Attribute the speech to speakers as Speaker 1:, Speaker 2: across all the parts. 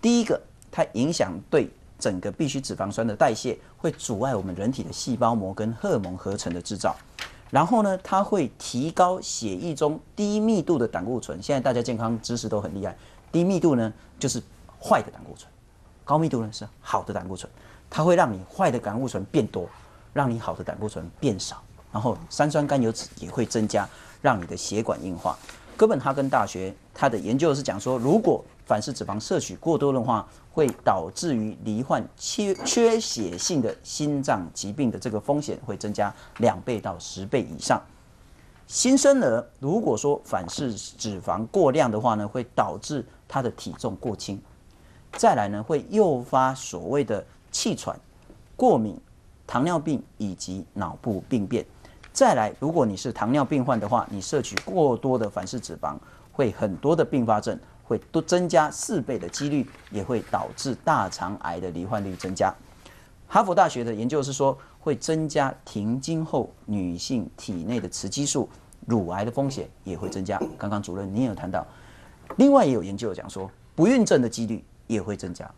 Speaker 1: 第一个，它影响对整个必需脂肪酸的代谢，会阻碍我们人体的细胞膜跟荷尔蒙合成的制造。然后呢，它会提高血液中低密度的胆固醇。现在大家健康知识都很厉害，低密度呢就是坏的胆固醇，高密度呢是好的胆固醇。它会让你坏的胆固醇变多，让你好的胆固醇变少。然后三酸甘油脂也会增加，让你的血管硬化。哥本哈根大学它的研究是讲说，如果反式脂肪摄取过多的话，会导致于罹患缺缺血性的心脏疾病的这个风险会增加两倍到十倍以上。新生儿如果说反式脂肪过量的话呢，会导致他的体重过轻，再来呢会诱发所谓的气喘、过敏、糖尿病以及脑部病变。再来，如果你是糖尿病患的话，你摄取过多的反式脂肪，会很多的并发症，会多增加四倍的几率，也会导致大肠癌的罹患率增加。哈佛大学的研究是说，会增加停经后女性体内的雌激素，乳癌的风险也会增加。刚刚主任你也有谈到，另外也有研究讲说，不孕症的几率也会增加。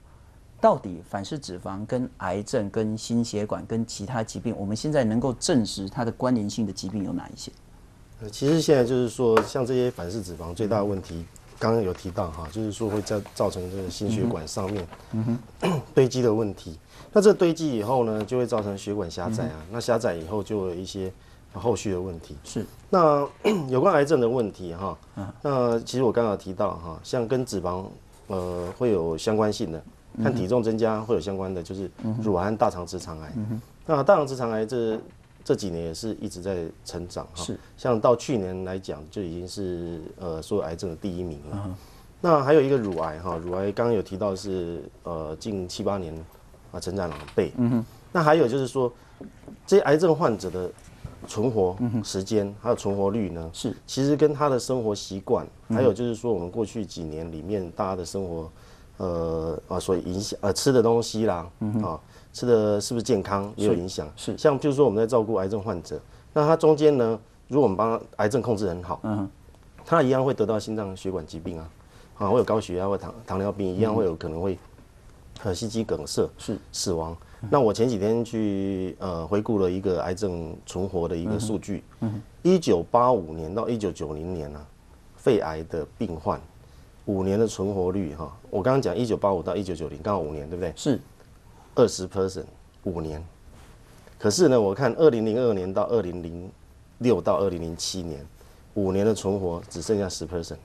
Speaker 1: 到底反式脂肪跟癌症、跟心血管、跟其他疾病，我们现在能够证实它的关联性的疾病有哪一些？
Speaker 2: 呃，其实现在就是说，像这些反式脂肪最大的问题，刚刚有提到哈，就是说会造造成这个心血管上面嗯 堆积的问题。那这堆积以后呢，就会造成血管狭窄啊。那狭窄以后就有一些后续的问题。
Speaker 1: 是。
Speaker 2: 那有关癌症的问题哈，那其实我刚刚提到哈，像跟脂肪呃会有相关性的。看体重增加会有相关的，就是乳癌、大肠直肠癌。那大肠直肠癌这这几年也是一直在成长哈。像到去年来讲，就已经是呃所有癌症的第一名了。那还有一个乳癌哈，乳癌刚刚有提到是呃近七八年啊成长两倍。嗯。那还有就是说，这些癌症患者的存活时间还有存活率呢？是。其实跟他的生活习惯，还有就是说我们过去几年里面大家的生活。呃啊，所以影响呃吃的东西啦，嗯啊吃的是不是健康也有影响。是像比如说我们在照顾癌症患者，那他中间呢，如果我们帮他癌症控制很好，嗯，他一样会得到心脏血管疾病啊，啊会有高血压或糖糖尿病，一样会有可能会呃心肌梗塞是。死亡。那我前几天去呃回顾了一个癌症存活的一个数据，嗯，一九八五年到一九九零年呢，肺癌的病患。五年的存活率哈，我刚刚讲一九八五到一九九零，刚好五年，对不对？
Speaker 1: 是
Speaker 2: 二十 percent 五年。可是呢，我看二零零二年到二零零六到二零零七年，五年的存活只剩下十 percent。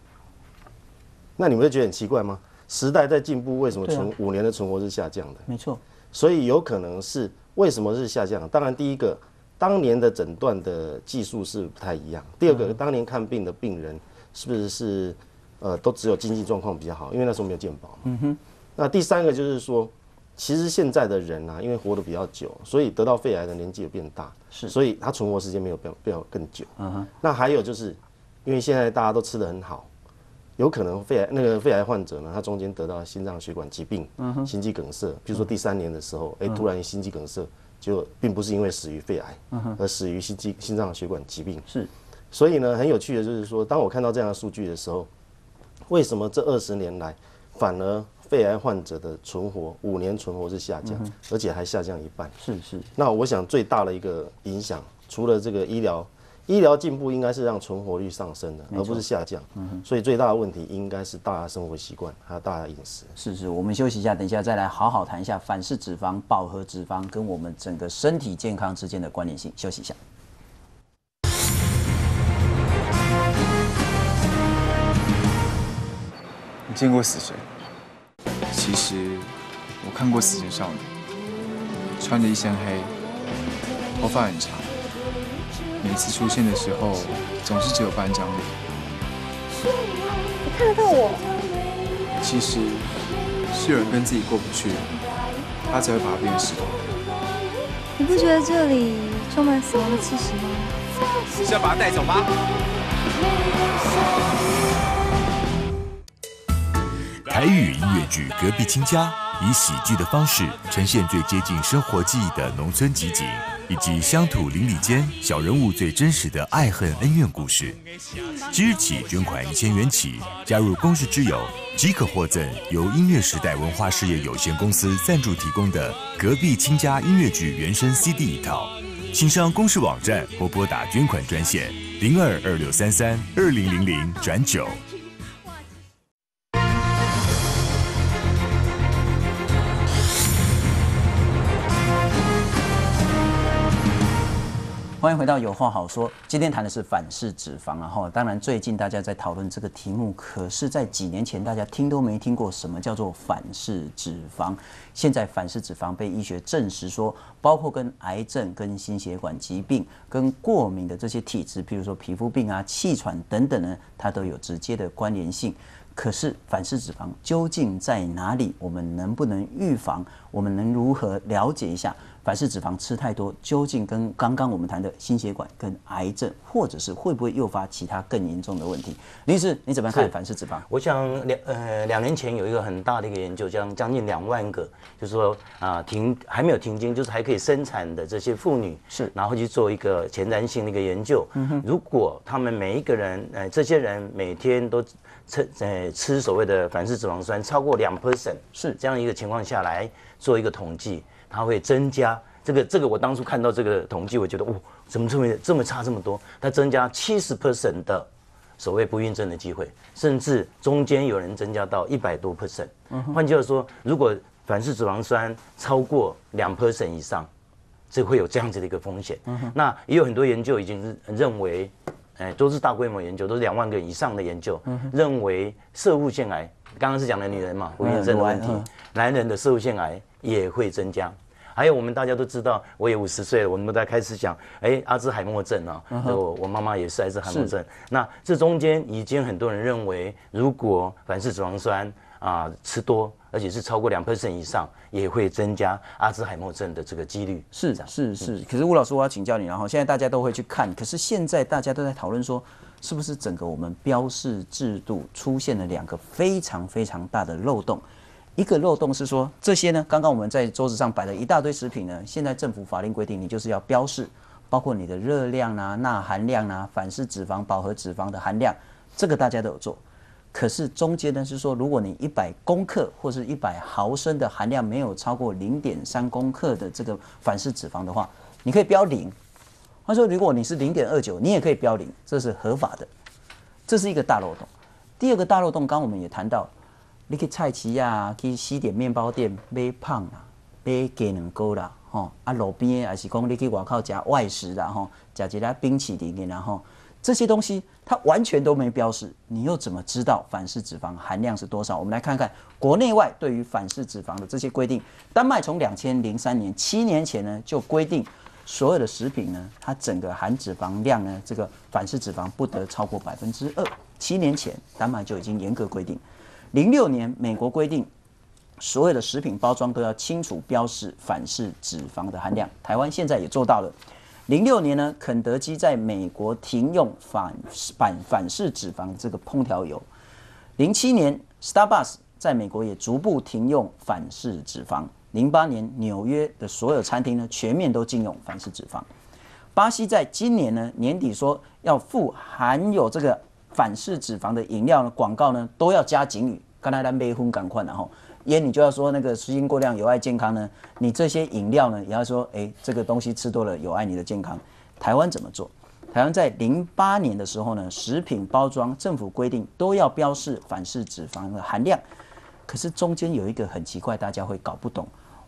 Speaker 2: 那你们会觉得很奇怪吗？时代在进步，为什么存五年的存活是下降的？
Speaker 1: 没错。
Speaker 2: 所以有可能是为什么是下降？当然，第一个，当年的诊断的技术是不太一样；第二个，当年看病的病人是不是是？呃，都只有经济状况比较好，因为那时候没有健保嘛。嗯哼。那第三个就是说，其实现在的人啊，因为活得比较久，所以得到肺癌的年纪也变大，是，所以他存活时间没有变变更久。嗯哼。那还有就是，因为现在大家都吃得很好，有可能肺癌那个肺癌患者呢，他中间得到心脏血管疾病，嗯哼，心肌梗塞，比如说第三年的时候，哎，突然心肌梗塞，就并不是因为死于肺癌，嗯哼，而死于心肌心脏血管疾病。是。所以呢，很有趣的就是说，当我看到这样的数据的时候。为什么这二十年来，反而肺癌患者的存活五年存活是下降，而且还下降一半？
Speaker 1: 是是。
Speaker 2: 那我想最大的一个影响，除了这个医疗医疗进步，应该是让存活率上升的，而不是下降。嗯所以最大的问题应该是大家生活习惯还有大家饮食。
Speaker 1: 是是，我们休息一下，等一下再来好好谈一下反式脂肪、饱和脂肪跟我们整个身体健康之间的关联性。休息一下。
Speaker 3: 见过死神？其实我看过死神少女，穿着一身黑，头发很长，每次出现的时候总是只有半张脸。
Speaker 4: 你看得到我？
Speaker 3: 其实是有人跟自己过不去，他才会把它变成石头。
Speaker 4: 你不觉得这里充满死亡的气息吗？
Speaker 3: 是要把他带走吗？
Speaker 5: 台语音乐剧《隔壁亲家》，以喜剧的方式呈现最接近生活记忆的农村集景，以及乡土邻里间小人物最真实的爱恨恩怨故事。即日起捐款一千元起，加入公示之友，即可获赠由音乐时代文化事业有限公司赞助提供的《隔壁亲家》音乐剧原声 CD 一套。请上公示网站或拨打捐款专线零二二六三三二零零零转九。
Speaker 1: 欢迎回到有话好说。今天谈的是反式脂肪，然后当然最近大家在讨论这个题目，可是，在几年前大家听都没听过什么叫做反式脂肪。现在反式脂肪被医学证实说，包括跟癌症、跟心血管疾病、跟过敏的这些体质，比如说皮肤病啊、气喘等等呢，它都有直接的关联性。可是反式脂肪究竟在哪里？我们能不能预防？我们能如何了解一下？反式脂肪吃太多，究竟跟刚刚我们谈的心血管、跟癌症，或者是会不会诱发其他更严重的问题？林医师，你怎么看反式脂肪？
Speaker 6: 我想两呃两年前有一个很大的一个研究，将将近两万个，就是说啊停还没有停经，就是还可以生产的这些妇女
Speaker 1: 是，
Speaker 6: 然后去做一个前瞻性的一个研究。嗯如果他们每一个人呃这些人每天都吃呃吃所谓的反式脂肪酸超过两 percent，
Speaker 1: 是
Speaker 6: 这样一个情况下来做一个统计。它会增加这个这个，我当初看到这个统计，我觉得哦，怎么这么这么差这么多？它增加七十 percent 的所谓不孕症的机会，甚至中间有人增加到一百多 percent。换句话说，如果反式脂肪酸超过两 percent 以上，这会有这样子的一个风险。那也有很多研究已经认为，哎，都是大规模研究，都是两万个以上的研究，认为射物腺癌，刚刚是讲的女人嘛，不孕症的问题，男人的射物腺癌。也会增加，还有我们大家都知道，我也五十岁了，我们在开始讲，哎，阿兹海默症啊，我我妈妈也是阿兹海默症。那这中间已经很多人认为，如果反式脂肪酸啊吃多，而且是超过两 percent 以上，也会增加阿兹海默症的这个几率。
Speaker 1: 是的，是是。可是吴老师，我要请教你，然后现在大家都会去看，可是现在大家都在讨论说，是不是整个我们标示制度出现了两个非常非常大的漏洞？一个漏洞是说，这些呢，刚刚我们在桌子上摆了一大堆食品呢，现在政府法令规定，你就是要标示，包括你的热量啊、钠含量啊、反式脂肪、饱和脂肪的含量，这个大家都有做。可是中间呢是说，如果你一百公克或是一百毫升的含量没有超过零点三公克的这个反式脂肪的话，你可以标零。他说，如果你是零点二九，你也可以标零，这是合法的。这是一个大漏洞。第二个大漏洞，刚我们也谈到。你去菜市啊，去西点面包店买胖啦，买鸡卵糕啦，吼啊路边也是讲你去外口食外食啦，吼食一下冰淇淋，然后这些东西它完全都没标示，你又怎么知道反式脂肪含量是多少？我们来看看国内外对于反式脂肪的这些规定。丹麦从两千零三年七年前呢就规定，所有的食品呢，它整个含脂肪量呢，这个反式脂肪不得超过百分之二。七年前丹麦就已经严格规定。零六年，美国规定所有的食品包装都要清楚标示反式脂肪的含量。台湾现在也做到了。零六年呢，肯德基在美国停用反反反式脂肪这个烹调油。零七年，Starbucks 在美国也逐步停用反式脂肪。零八年，纽约的所有餐厅呢全面都禁用反式脂肪。巴西在今年呢年底说要付含有这个。反式脂肪的饮料呢，广告呢都要加警语，刚才咱没分赶快然后烟你就要说那个食精过量有害健康呢，你这些饮料呢也要说，哎，这个东西吃多了有害你的健康。台湾怎么做？台湾在零八年的时候呢，食品包装政府规定都要标示反式脂肪的含量，可是中间有一个很奇怪，大家会搞不懂，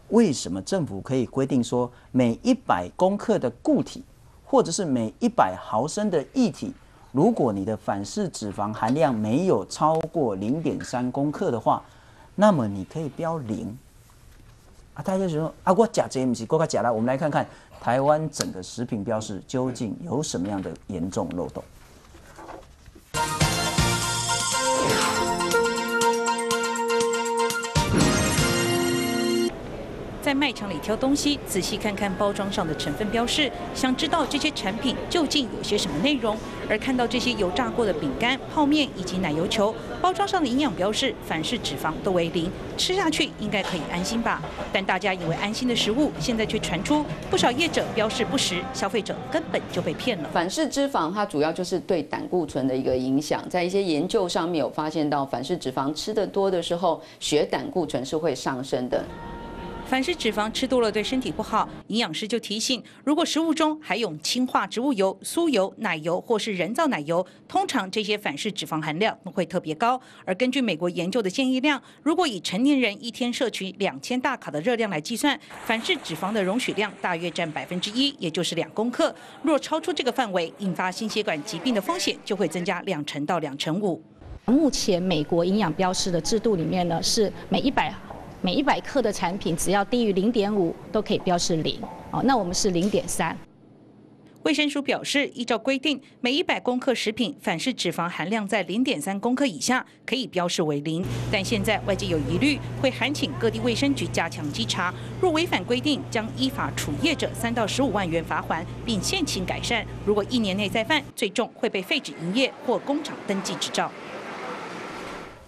Speaker 1: 为什么政府可以规定说每一百公克的固体，或者是每一百毫升的液体？如果你的反式脂肪含量没有超过零点三公克的话，那么你可以标零。啊，大家就说啊，我假这不是过个假了。我们来看看台湾整个食品标示究竟有什么样的严重漏洞。
Speaker 7: 在卖场里挑东西，仔细看看包装上的成分标示，想知道这些产品究竟有些什么内容。而看到这些油炸过的饼干、泡面以及奶油球，包装上的营养标示凡是脂肪都为零，吃下去应该可以安心吧？但大家以为安心的食物，现在却传出不少业者标示不实，消费者根本就被骗了。
Speaker 8: 反式脂肪它主要就是对胆固醇的一个影响，在一些研究上面有发现到，反式脂肪吃得多的时候，血胆固醇是会上升的。
Speaker 7: 反式脂肪吃多了对身体不好，营养师就提醒，如果食物中含有氢化植物油、酥油、奶油或是人造奶油，通常这些反式脂肪含量会特别高。而根据美国研究的建议量，如果以成年人一天摄取两千大卡的热量来计算，反式脂肪的容许量大约占百分之一，也就是两公克。若超出这个范围，引发心血管疾病的风险就会增加两成到两成五。
Speaker 9: 目前美国营养标示的制度里面呢，是每一百。每一百克的产品只要低于零点五都可以标示零哦，那我们是零点三。
Speaker 7: 卫生署表示，依照规定，每一百公克食品反式脂肪含量在零点三公克以下可以标示为零。但现在外界有疑虑，会函请各地卫生局加强稽查，若违反规定，将依法处业者三到十五万元罚款，并限期改善。如果一年内再犯，最重会被废止营业或工厂登记执照。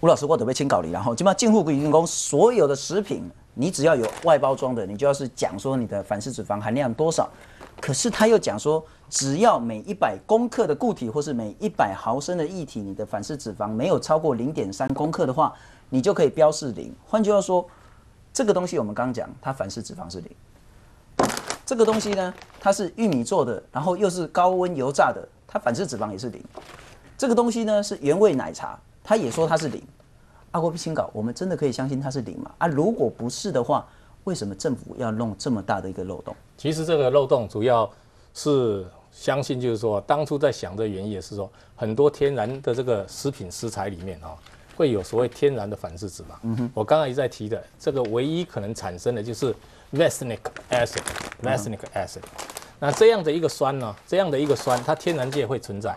Speaker 1: 吴老师，我准备签稿里，然后基本上进户员工所有的食品，你只要有外包装的，你就要是讲说你的反式脂肪含量多少。可是他又讲说，只要每一百公克的固体或是每一百毫升的液体，你的反式脂肪没有超过零点三公克的话，你就可以标示零。换句话说，这个东西我们刚讲，它反式脂肪是零。这个东西呢，它是玉米做的，然后又是高温油炸的，它反式脂肪也是零。这个东西呢是原味奶茶。他也说他是零，阿国不清稿，我们真的可以相信他是零吗？啊，如果不是的话，为什么政府要弄这么大的一个漏洞？
Speaker 10: 其实这个漏洞主要是相信，就是说当初在想的原因也是说，很多天然的这个食品食材里面啊，会有所谓天然的反式脂肪。嗯哼，我刚刚一再提的，这个唯一可能产生的就是 vesnic acid，vesnic acid。那这样的一个酸呢，这样的一个酸，它天然界会存在，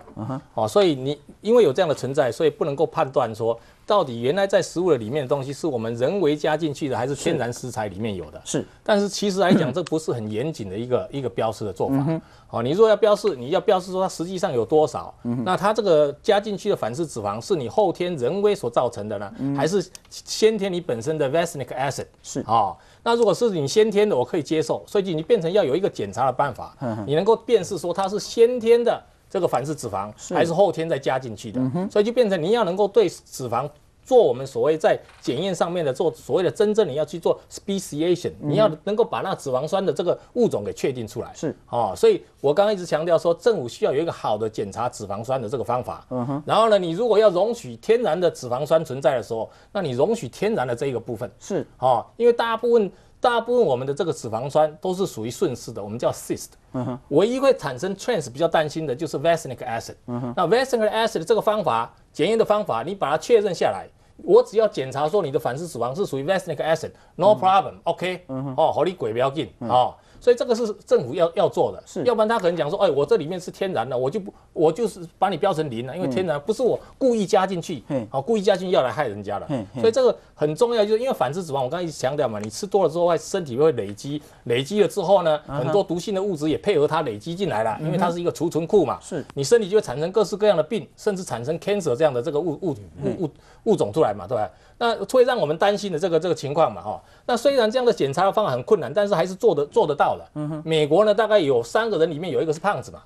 Speaker 10: 哦，所以你因为有这样的存在，所以不能够判断说到底原来在食物的里面的东西是我们人为加进去的，还是天然食材里面有的。
Speaker 1: 是，
Speaker 10: 但是其实来讲，这不是很严谨的一个一个标示的做法。哦，你如果要标示，你要标示说它实际上有多少，那它这个加进去的反式脂肪是你后天人为所造成的呢，还是先天你本身的 vesnic acid？
Speaker 1: 是，
Speaker 10: 哦。那如果是你先天的，我可以接受，所以你变成要有一个检查的办法，你能够辨识说它是先天的这个反式脂肪，还是后天再加进去的，所以就变成你要能够对脂肪。做我们所谓在检验上面的做所谓的真正你要去做 speciation，你要能够把那脂肪酸的这个物种给确定出来。
Speaker 1: 是
Speaker 10: 哦，所以我刚刚一直强调说，政府需要有一个好的检查脂肪酸的这个方法。嗯哼。然后呢，你如果要容许天然的脂肪酸存在的时候，那你容许天然的这一个部分。
Speaker 1: 是
Speaker 10: 哦，因为大部分大部分我们的这个脂肪酸都是属于顺势的，我们叫 cis。嗯哼。唯一会产生 trans 比较担心的就是 vesnic acid。嗯哼。那 vesnic acid 这个方法检验的方法，你把它确认下来。我只要检查说你的反式脂肪是属于 vesnic acid，no problem，OK，哦，好你鬼不要紧，哦。所以这个是政府要要做的，
Speaker 1: 是，
Speaker 10: 要不然他可能讲说，哎，我这里面是天然的，我就不，我就是把你标成零了，因为天然不是我故意加进去，好，故意加进去要来害人家的，所以这个很重要，就是因为反式脂肪，我刚才一直强调嘛，你吃多了之后，身体会累积，累积了之后呢，很多毒性的物质也配合它累积进来了，因为它是一个储存库嘛，
Speaker 1: 是。
Speaker 10: 你身体就会产生各式各样的病，甚至产生 cancer 这样的这个物物物物物种出来嘛，对吧？那会让我们担心的这个这个情况嘛，哈。那虽然这样的检查的方法很困难，但是还是做得做得到的。嗯哼。美国呢，大概有三个人里面有一个是胖子嘛，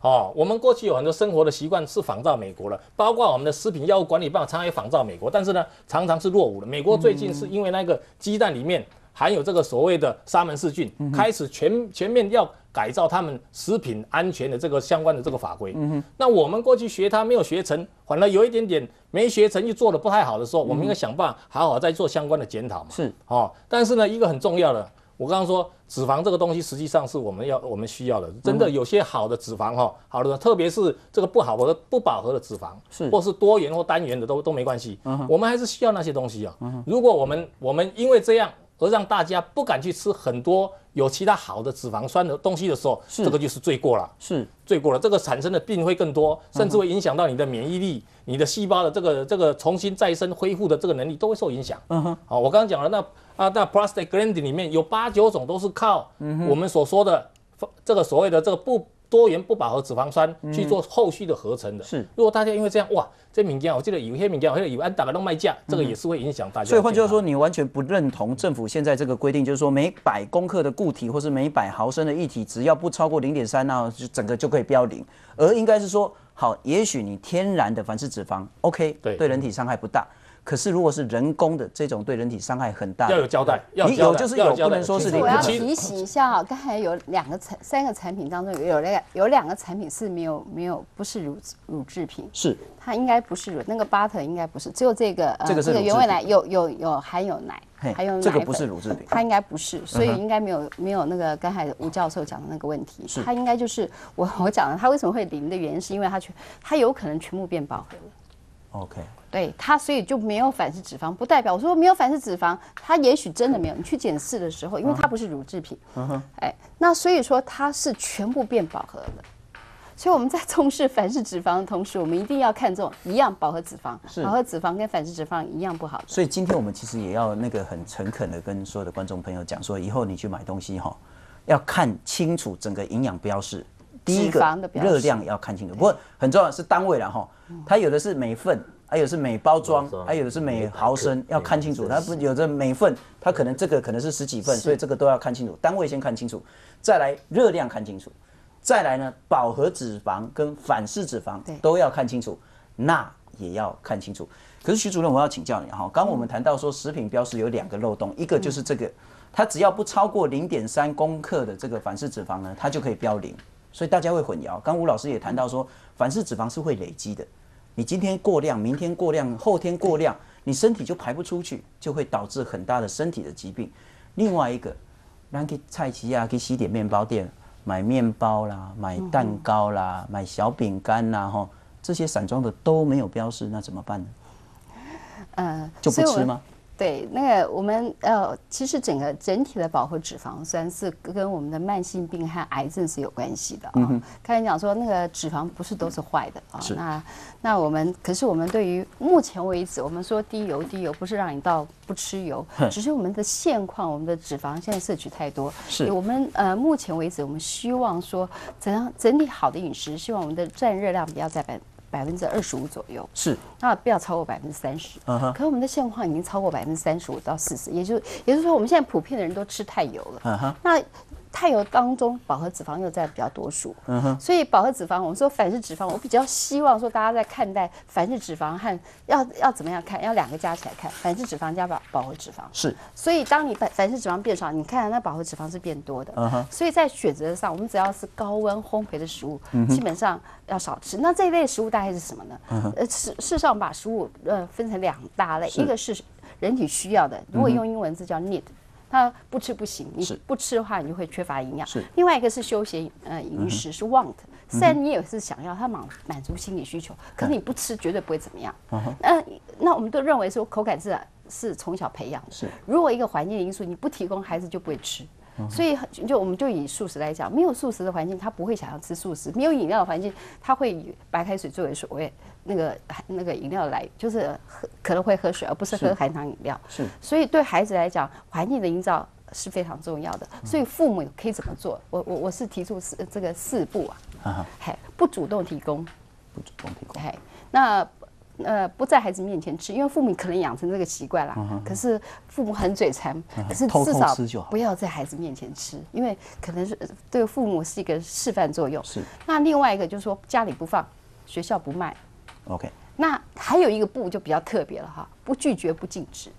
Speaker 10: 哦。我们过去有很多生活的习惯是仿照美国的，包括我们的食品药物管理办法常常也仿照美国，但是呢，常常是落伍的。美国最近是因为那个鸡蛋里面含有这个所谓的沙门氏菌，开始全全面要。改造他们食品安全的这个相关的这个法规，那我们过去学它没有学成，反而有一点点没学成，又做的不太好的时候，我们应该想办法好好再做相关的检讨嘛。
Speaker 1: 是。
Speaker 10: 哦，但是呢，一个很重要的，我刚刚说脂肪这个东西，实际上是我们要我们需要的，真的有些好的脂肪哈，好的，特别是这个不好的不饱和的脂肪，
Speaker 1: 是。
Speaker 10: 或是多元或单元的都都没关系，我们还是需要那些东西啊。如果我们我们因为这样。而让大家不敢去吃很多有其他好的脂肪酸的东西的时候，这个就是罪过了。
Speaker 1: 是
Speaker 10: 罪过了，这个产生的病会更多，甚至会影响到你的免疫力、你的细胞的这个这个重新再生恢复的这个能力都会受影响。嗯哼，好，我刚刚讲了，那啊那 prostate gland 里面有八九种都是靠我们所说的这个所谓的这个不。多元不饱和脂肪酸去做后续的合成的，
Speaker 1: 是。
Speaker 10: 如果大家因为这样，哇，这敏感，我记得有些敏感，我记得有安打个动脉架，这个也是会影响大家。
Speaker 1: 所以换句话说，你完全不认同政府现在这个规定，就是说每百公克的固体或是每百毫升的液体，只要不超过零点三，那就整个就可以标零。而应该是说，好，也许你天然的反式脂肪，OK，
Speaker 10: 对，
Speaker 1: 对人体伤害不大。可是，如果是人工的这种对人体伤害很大，
Speaker 10: 要有交代。
Speaker 1: 你有就是有，不能说是零。
Speaker 11: 我要提醒一下哈，刚才有两个产三个产品当中有两有两个产品是没有没有不是乳乳制品，
Speaker 1: 是
Speaker 11: 它应该不是乳，那个 butter 应该不是，只有这个
Speaker 1: 这个这
Speaker 11: 个原味奶有有有含有奶，还有
Speaker 1: 这个不是乳制品，
Speaker 11: 它应该不是，所以应该没有没有那个刚才吴教授讲的那个问题，它应该就是我我讲的，它为什么会零的原因是因为它全它有可能全部变饱和了。
Speaker 1: OK。
Speaker 11: 对它，所以就没有反式脂肪，不代表我说没有反式脂肪，它也许真的没有。你去检视的时候，因为它不是乳制品，哎，那所以说它是全部变饱和的。所以我们在重视反式脂肪的同时，我们一定要看重一样饱和脂肪，饱和脂肪跟反式脂肪一样不好。
Speaker 1: 所以今天我们其实也要那个很诚恳的跟所有的观众朋友讲说，以后你去买东西哈，要看清楚整个营养标示，第一个热量要看清楚，不过很重要是单位了哈，它有的是每份。还有是每包装，还有的是每毫升，要看清楚。它不有的每份，它可能这个可能是十几份，所以这个都要看清楚。单位先看清楚，再来热量看清楚，再来呢饱和脂肪跟反式脂肪都要看清楚，钠也要看清楚。可是徐主任，我要请教你哈，刚我们谈到说食品标识有两个漏洞，一个就是这个，它只要不超过零点三公克的这个反式脂肪呢，它就可以标零，所以大家会混淆。刚吴老师也谈到说，反式脂肪是会累积的。你今天过量，明天过量，后天过量，你身体就排不出去，就会导致很大的身体的疾病。另外一个，让去菜奇啊，去西点面包店买面包啦，买蛋糕啦，买小饼干啦，哈，这些散装的都没有标示，那怎么办呢？嗯，就不吃吗？
Speaker 11: 对，那个我们呃，其实整个整体的饱和脂肪酸是跟我们的慢性病和癌症是有关系的啊。刚才讲说那个脂肪不是都是坏的啊。那那我们可是我们对于目前为止，我们说低油低油不是让你到不吃油，只是我们的现况，我们的脂肪现在摄取太多。
Speaker 1: 是
Speaker 11: 我们呃目前为止，我们希望说怎样整体好的饮食，希望我们的占热量不要再百。百分之二十五左右
Speaker 1: 是，
Speaker 11: 那不要超过百分之三十。嗯哼，可我们的现况已经超过百分之三十五到四十，也就也就是说，我们现在普遍的人都吃太油了。嗯哼，那。太油当中，饱和脂肪又占比较多数，嗯哼，所以饱和脂肪，我们说反式脂肪，我比较希望说大家在看待反式脂肪和要要怎么样看，要两个加起来看，反式脂肪加饱饱和脂肪。
Speaker 1: 是，
Speaker 11: 所以当你反反式脂肪变少，你看那饱和脂肪是变多的，嗯哼，所以在选择上，我们只要是高温烘焙的食物，基本上要少吃。那这一类食物大概是什么呢？呃，事事实上把食物呃分成两大类，一个是人体需要的，如果用英文字叫 need。他不吃不行，你不吃的话，你就会缺乏营养。
Speaker 1: 是。
Speaker 11: 另外一个是休闲呃饮食是 want，虽然你也是想要，他满满足心理需求，可是你不吃绝对不会怎么样。那那我们都认为说口感是是从小培养的。
Speaker 1: 是。
Speaker 11: 如果一个环境因素你不提供，孩子就不会吃。所以就我们就以素食来讲，没有素食的环境，他不会想要吃素食；没有饮料的环境，他会以白开水作为所谓那个那个饮料来，就是喝可能会喝水，而不是喝含糖饮料。
Speaker 1: 是。
Speaker 11: 所以对孩子来讲，环境的营造是非常重要的。所以父母可以怎么做？我我我是提出四这个四步啊。嘿，不主动提供。
Speaker 1: 不主动提供。
Speaker 11: 嘿，那。呃，不在孩子面前吃，因为父母可能养成这个习惯了。可是父母很嘴馋，可是至少不要在孩子面前吃，因为可能是对父母是一个示范作用。
Speaker 1: 是。
Speaker 11: 那另外一个就是说，家里不放，学校不卖。
Speaker 1: OK。
Speaker 11: 那还有一个不就比较特别了哈，不拒绝不禁止，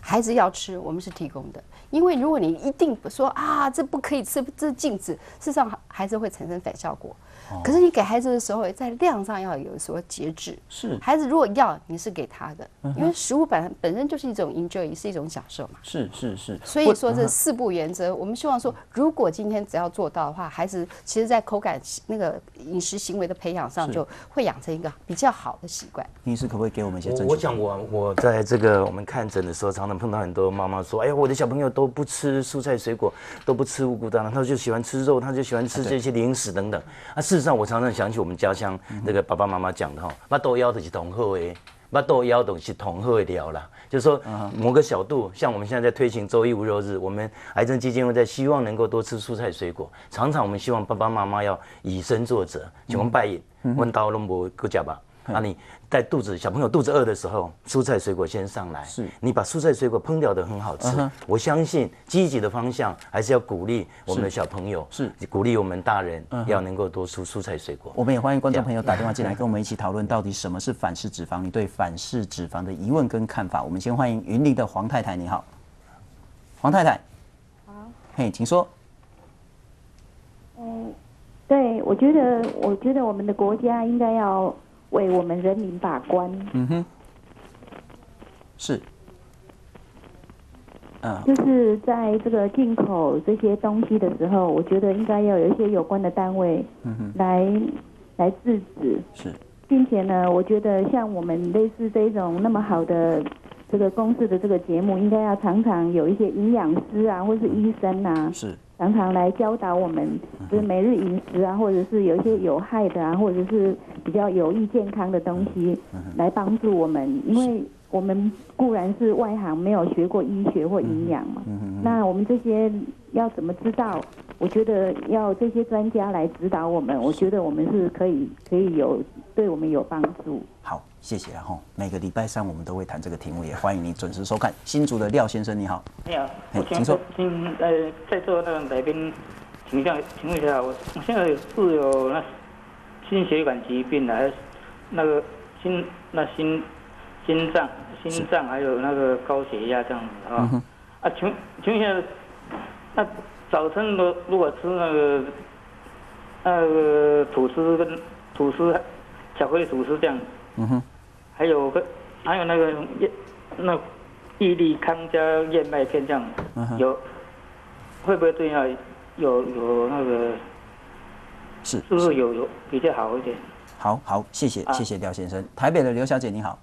Speaker 11: 孩子要吃，我们是提供的。因为如果你一定说啊，这不可以吃，这禁止，事实上孩子会产生反效果。可是你给孩子的时候，在量上要有所节制。
Speaker 1: 是，
Speaker 11: 孩子如果要，你是给他的，因为食物本本身就是一种 enjoy，是一种享受嘛。
Speaker 1: 是是是。
Speaker 11: 所以说这四步原则，我们希望说，如果今天只要做到的话，孩子其实在口感那个饮食行为的培养上，就会养成一个比较好的习惯。
Speaker 1: 医师可不可以给我们一些？
Speaker 6: 我想我我在这个我们看诊的时候，常常碰到很多妈妈说：“哎呀，我的小朋友都不吃蔬菜水果，都不吃五谷杂粮，他就喜欢吃肉，他就喜欢吃这些零食等等。”啊，事实上我常常想起我们家乡那个爸爸妈妈讲的哈，把豆腰的是同喝诶，把豆腰的是同好的聊啦。就是说某个小度，像我们现在在推行周一无肉日，我们癌症基金会在希望能够多吃蔬菜水果。常常我们希望爸爸妈妈要以身作则，请问拜饮，问到龙伯够假吧。那你在肚子小朋友肚子饿的时候，蔬菜水果先上来。
Speaker 1: 是，
Speaker 6: 你把蔬菜水果烹调的很好吃。我相信积极的方向还是要鼓励我们的小朋友，
Speaker 1: 是
Speaker 6: 鼓励我们大人要能够多吃蔬菜水果。
Speaker 1: 我们也欢迎观众朋友打电话进来，跟我们一起讨论到底什么是反式脂肪，你对反式脂肪的疑问跟看法。我们先欢迎云林的黄太太，你好，黄太太。
Speaker 12: 好。
Speaker 1: 嘿，请说。
Speaker 12: 嗯，对，我觉得，我觉得我们的国家应该要。为我们人民把关。
Speaker 1: 嗯哼，是，
Speaker 12: 嗯，就是在这个进口这些东西的时候，我觉得应该要有一些有关的单位，嗯哼，来来制止。
Speaker 1: 是，
Speaker 12: 并且呢，我觉得像我们类似这种那么好的这个公司的这个节目，应该要常常有一些营养师啊，或是医生啊，
Speaker 1: 是。
Speaker 12: 常常来教导我们，就是每日饮食啊，或者是有一些有害的啊，或者是比较有益健康的东西，来帮助我们。因为我们固然是外行，没有学过医学或营养嘛。那我们这些要怎么知道？我觉得要这些专家来指导我们。我觉得我们是可以，可以有对我们有帮助。
Speaker 1: 好，谢谢。然后每个礼拜三我们都会谈这个题目，也欢迎你准时收看。新竹的廖先生，你好。
Speaker 13: 你好，请说。请呃，在座那个来宾，请教，请问一下，我我现在是有那心血管疾病的，那个心那心心脏心脏还有那个高血压这样子啊。啊，请请问一下，那。早晨如如果吃那个那个吐司跟吐司巧克力吐司这样，
Speaker 1: 嗯哼，
Speaker 13: 还有个还有那个燕那益力康加燕麦片这样，嗯有会不会对啊有有那个
Speaker 1: 是
Speaker 13: 是不是有有比较好一点？
Speaker 1: 好好，谢谢谢谢廖先生。台北的刘小姐你好，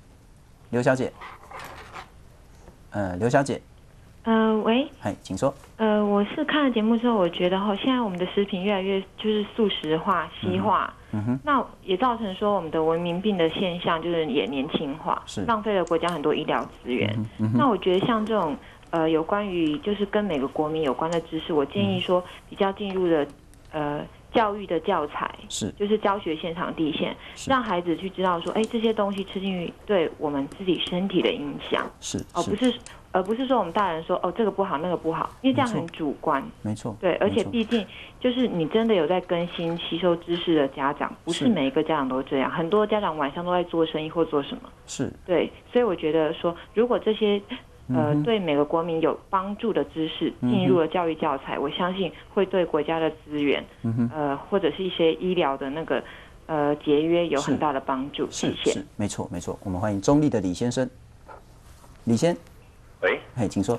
Speaker 1: 刘小姐，呃，刘小姐。
Speaker 14: 呃，喂，
Speaker 1: 哎，请说。
Speaker 14: 呃，我是看了节目之后，我觉得哈，现在我们的食品越来越就是素食化、西化，
Speaker 1: 嗯哼，
Speaker 14: 那也造成说我们的文明病的现象就是也年轻化，
Speaker 1: 是
Speaker 14: 浪费了国家很多医疗资源。那我觉得像这种呃有关于就是跟每个国民有关的知识，我建议说比较进入的呃教育的教材
Speaker 1: 是
Speaker 14: 就是教学现场地线，让孩子去知道说，哎，这些东西吃进去对我们自己身体的影响
Speaker 1: 是
Speaker 14: 哦，不是。而不是说我们大人说哦这个不好那个不好，因为这样很主观。
Speaker 1: 没错。
Speaker 14: 对，而且毕竟就是你真的有在更新吸收知识的家长，不是每一个家长都这样。很多家长晚上都在做生意或做什么。
Speaker 1: 是。
Speaker 14: 对，所以我觉得说，如果这些呃对每个国民有帮助的知识进入了教育教材，我相信会对国家的资源，呃或者是一些医疗的那个呃节约有很大的帮助。
Speaker 1: 谢谢。没错没错，我们欢迎中立的李先生，李先。
Speaker 15: 喂，
Speaker 1: 嘿，请说。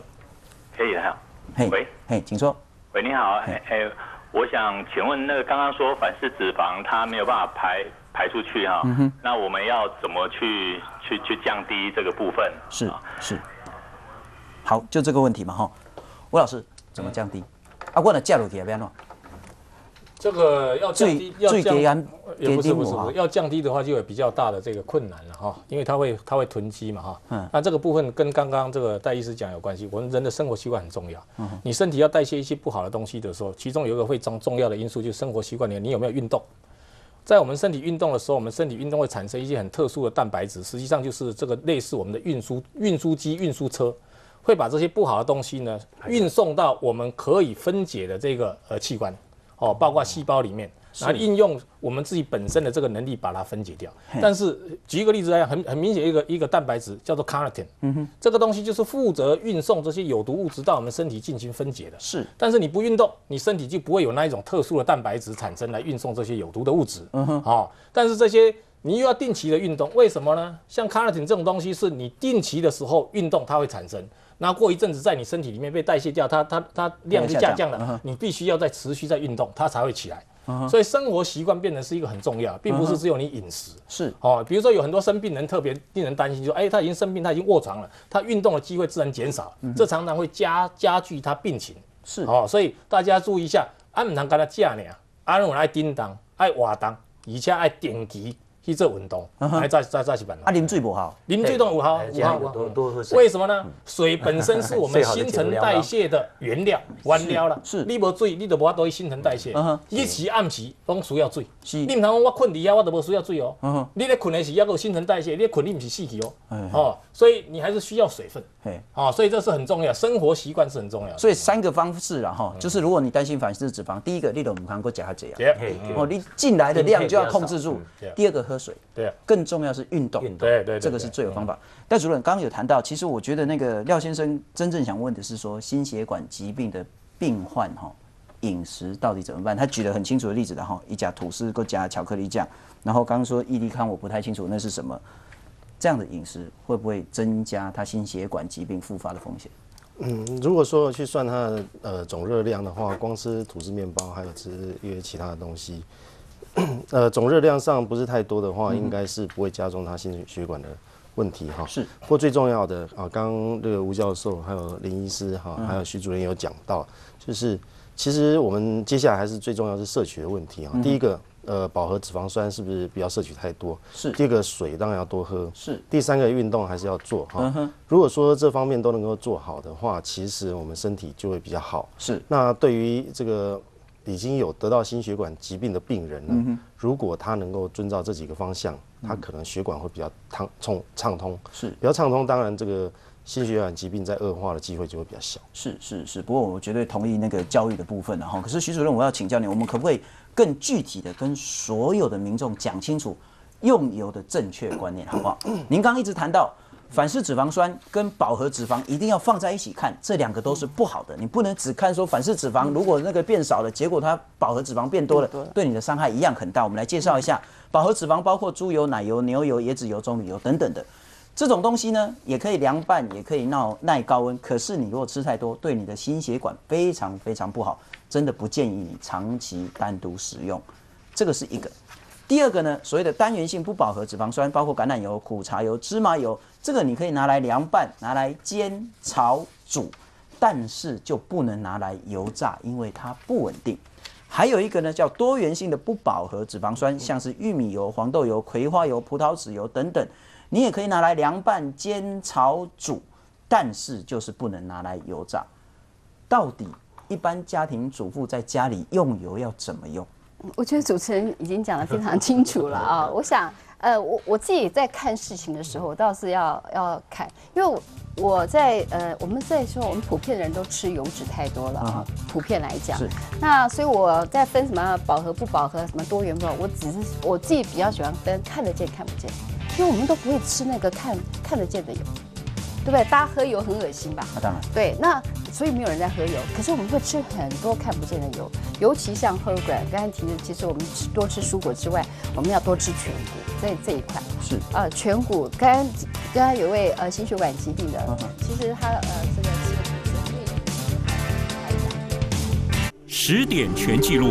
Speaker 15: 可以的，
Speaker 1: 嘿，
Speaker 15: 喂，
Speaker 1: 嘿，请说。
Speaker 15: 喂，你好，哎哎，我想请问，那个刚刚说反式脂肪它没有办法排排出去哈，
Speaker 1: 嗯，
Speaker 15: 那我们要怎么去去去降低这个部分？
Speaker 1: 是是。好，就这个问题嘛哈，吴老师怎么降低？啊，我的价落去要变喏。
Speaker 10: 这个要降低，要降也不是不是不是，要降低的话就有比较大的这个困难了哈，因为它会它会囤积嘛哈。
Speaker 1: 嗯。
Speaker 10: 那这个部分跟刚刚这个戴医师讲有关系，我们人的生活习惯很重要。嗯。你身体要代谢一些不好的东西的时候，其中有一个非常重要的因素就是生活习惯里，你有没有运动？在我们身体运动的时候，我们身体运动会产生一些很特殊的蛋白质，实际上就是这个类似我们的运输运输机、运输车，会把这些不好的东西呢运送到我们可以分解的这个呃器官。哦，包括细胞里面，然后应用我们自己本身的这个能力把它分解掉。但是举一个例子来讲，很很明显一个一个蛋白质叫做 carotene，嗯哼，这个东西就是负责运送这些有毒物质到我们身体进行分解的。
Speaker 1: 是，
Speaker 10: 但是你不运动，你身体就不会有那一种特殊的蛋白质产生来运送这些有毒的物质。嗯哼，好，但是这些你又要定期的运动，为什么呢？像 carotene 这种东西是你定期的时候运动它会产生。那过一阵子在你身体里面被代谢掉，它它它量就下降了。你必须要再持续在运动，它才会起来。所以生活习惯变得是一个很重要，并不是只有你饮食。
Speaker 1: 是
Speaker 10: 哦，比如说有很多生病人特别令人担心，就说哎，他已经生病，他已经卧床了，他运动的机会自然减少，这常常会加加剧他病情。
Speaker 1: 是
Speaker 10: 哦，所以大家注意一下，俺唔能跟他架呢，俺我爱叮当，爱瓦当，而且爱定期。去做运动，还再再再去办。
Speaker 1: 啊，啉水不好，
Speaker 10: 啉水都有好，有好。
Speaker 6: 多多喝水。
Speaker 10: 为什么呢？水本身是我们新陈代谢的原料，原料了。
Speaker 1: 是。
Speaker 10: 你无水，你就无法度去新陈代谢。一时暗时拢需要水。
Speaker 1: 是。
Speaker 10: 你唔通讲我困伫遐，我都无需要水哦。嗯你咧困的时要有新陈代谢，你咧困你唔是死去哦。哦。所以你还是需要水分。嘿。哦，所以这是很重要，生活习惯是很重要。
Speaker 1: 所以三个方式啦，哈，就是如果你担心反式脂肪，第一个，你都唔看过加下这样。哦，你进来的量就要控制住。第二个，喝水。
Speaker 10: 对。
Speaker 1: 啊更重要是运动，
Speaker 10: 对对，
Speaker 1: 这个是最有方法。戴主任刚刚有谈到，其实我觉得那个廖先生真正想问的是说，心血管疾病的病患哈，饮食到底怎么办？他举了很清楚的例子的哈，一加吐司，各加巧克力酱，然后刚刚说益力康，我不太清楚那是什么。这样的饮食会不会增加他心血管疾病复发的风险？
Speaker 2: 嗯，如果说去算它的呃总热量的话，光吃吐司面包，还有吃一些其他的东西。呃，总热量上不是太多的话，应该是不会加重他心血管的问题哈。
Speaker 1: 是。
Speaker 2: 不过最重要的啊，刚刚这个吴教授还有林医师哈，还有徐主任有讲到，就是其实我们接下来还是最重要是摄取的问题哈。第一个，呃，饱和脂肪酸是不是不要摄取太多？
Speaker 1: 是。
Speaker 2: 第二个，水当然要多喝。
Speaker 1: 是。
Speaker 2: 第三个，运动还是要做哈。如果说这方面都能够做好的话，其实我们身体就会比较好。
Speaker 1: 是。
Speaker 2: 那对于这个。已经有得到心血管疾病的病人呢，如果他能够遵照这几个方向，他可能血管会比较畅通畅通，
Speaker 1: 是
Speaker 2: 比较畅通。当然，这个心血管疾病在恶化的机会就会比较小。
Speaker 1: 是是是，不过我绝对同意那个教育的部分了哈。可是徐主任，我要请教你，我们可不可以更具体的跟所有的民众讲清楚用油的正确观念，好不好？您刚刚一直谈到。反式脂肪酸跟饱和脂肪一定要放在一起看，这两个都是不好的。你不能只看说反式脂肪，如果那个变少了，结果它饱和脂肪变多了，对你的伤害一样很大。我们来介绍一下，饱和脂肪包括猪油、奶油、牛油、椰子油、棕榈油等等的这种东西呢，也可以凉拌，也可以闹耐高温。可是你如果吃太多，对你的心血管非常非常不好，真的不建议你长期单独使用。这个是一个。第二个呢，所谓的单元性不饱和脂肪酸，包括橄榄油、苦茶油、芝麻油，这个你可以拿来凉拌、拿来煎、炒、煮，但是就不能拿来油炸，因为它不稳定。还有一个呢，叫多元性的不饱和脂肪酸，像是玉米油、黄豆油、葵花油、葡萄籽油等等，你也可以拿来凉拌、煎、炒、煮，但是就是不能拿来油炸。到底一般家庭主妇在家里用油要怎么用？
Speaker 11: 我觉得主持人已经讲得非常清楚了啊！我想，呃，我我自己在看事情的时候，我倒是要要看，因为我在呃，我们在说我们普遍的人都吃油脂太多了啊，普遍来讲，
Speaker 1: 是。
Speaker 11: 那所以我在分什么饱和不饱和，什么多元不？我只是我自己比较喜欢分看得见看不见，因为我们都不会吃那个看看得见的油。对不对？大家喝油很恶心吧？
Speaker 1: 那当然。
Speaker 11: 对，那所以没有人在喝油。可是我们会吃很多看不见的油，尤其像 whole grain。刚才提的，其实我们吃多吃蔬果之外，我们要多吃全谷。这这一块
Speaker 1: 是
Speaker 11: 啊，全谷。刚刚刚刚有位呃心血管疾病的，其实他呃这个是。
Speaker 16: 十点全记录。